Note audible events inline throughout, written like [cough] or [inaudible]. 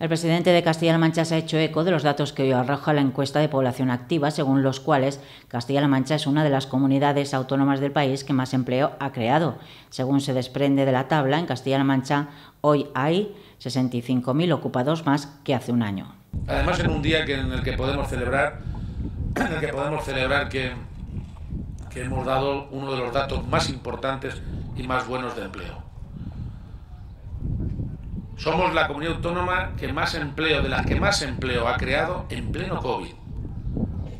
El presidente de Castilla-La Mancha se ha hecho eco de los datos que hoy arroja la encuesta de población activa, según los cuales Castilla-La Mancha es una de las comunidades autónomas del país que más empleo ha creado. Según se desprende de la tabla, en Castilla-La Mancha hoy hay 65.000 ocupados más que hace un año. Además, en un día en el que podemos celebrar, en el que podemos celebrar que, que hemos dado uno de los datos más importantes y más buenos de empleo. Somos la comunidad autónoma que más empleo, de las que más empleo ha creado en pleno COVID.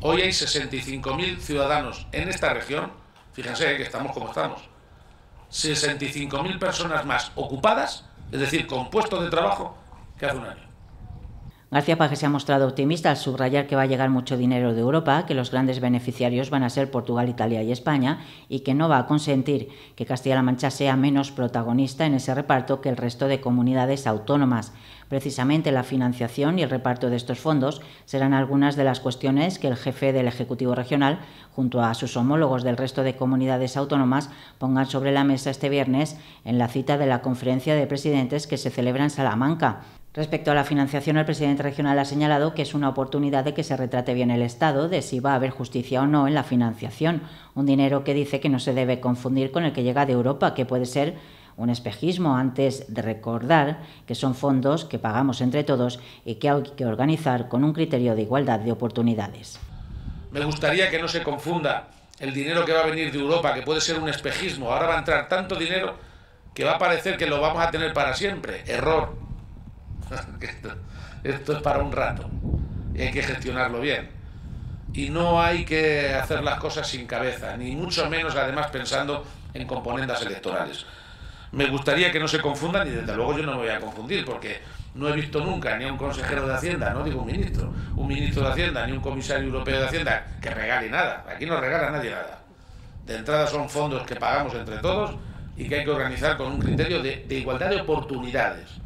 Hoy hay 65.000 ciudadanos en esta región, fíjense que estamos como estamos, 65.000 personas más ocupadas, es decir, con puestos de trabajo, que hace un año. García Paje se ha mostrado optimista al subrayar que va a llegar mucho dinero de Europa, que los grandes beneficiarios van a ser Portugal, Italia y España, y que no va a consentir que Castilla-La Mancha sea menos protagonista en ese reparto que el resto de comunidades autónomas. Precisamente la financiación y el reparto de estos fondos serán algunas de las cuestiones que el jefe del Ejecutivo Regional, junto a sus homólogos del resto de comunidades autónomas, pongan sobre la mesa este viernes en la cita de la conferencia de presidentes que se celebra en Salamanca. Respecto a la financiación, el presidente regional ha señalado que es una oportunidad de que se retrate bien el Estado de si va a haber justicia o no en la financiación, un dinero que dice que no se debe confundir con el que llega de Europa, que puede ser un espejismo antes de recordar que son fondos que pagamos entre todos y que hay que organizar con un criterio de igualdad de oportunidades. Me gustaría que no se confunda el dinero que va a venir de Europa, que puede ser un espejismo. Ahora va a entrar tanto dinero que va a parecer que lo vamos a tener para siempre. Error [laughs] esto, es para un rato y hay que gestionarlo bien. Y no hay que hacer las cosas sin cabeza, ni mucho menos además pensando en componendas electorales. Me gustaría que no se confundan y desde luego yo no me voy a confundir porque no he visto nunca ni a un consejero de Hacienda, no digo un ministro, un ministro de Hacienda, ni un comisario europeo de Hacienda que regale nada. Aquí no regala nadie nada. De entrada son fondos que pagamos entre todos y que hay que organizar con un criterio de igualdad de oportunidades.